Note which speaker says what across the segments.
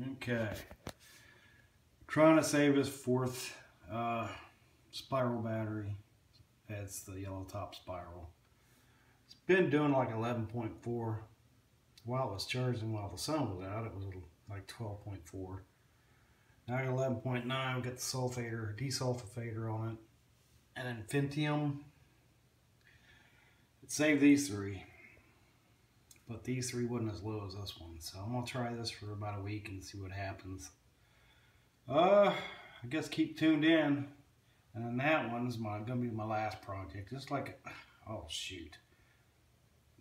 Speaker 1: Okay. Trying to save his fourth uh, spiral battery. That's the yellow top spiral. It's been doing like 11.4 while it was charging while the sun was out. It was like 12.4. Now I got 11.9. We got the sulfator, desulfator on it. And then Infinitum. It saved these three. But these three wasn't as low as this one. So I'm going to try this for about a week and see what happens. Uh, I guess keep tuned in. And then that one's my gonna be my last project. It's like, oh shoot,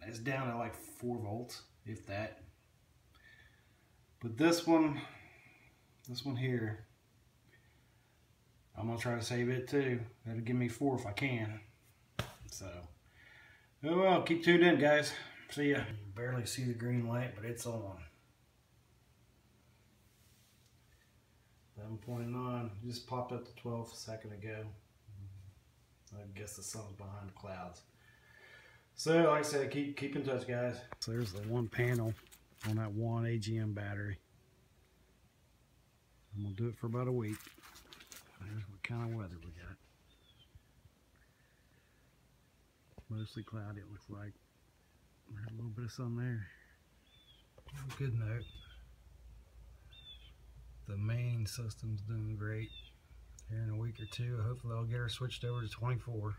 Speaker 1: it's down to like four volts, if that. But this one, this one here, I'm gonna try to save it too. That'll give me four if I can. So, oh well, keep tuned in, guys. See ya. You barely see the green light, but it's on. 11.9 just popped up to 12 a second ago. I guess the sun's behind the clouds. So, like I said, keep keep in touch, guys. So there's the one panel on that one AGM battery. I'm gonna do it for about a week. There's what kind of weather we got. Mostly cloudy, it looks like. A little bit of sun there. Good note the main system's doing great. Here in a week or two, hopefully I'll get her switched over to 24.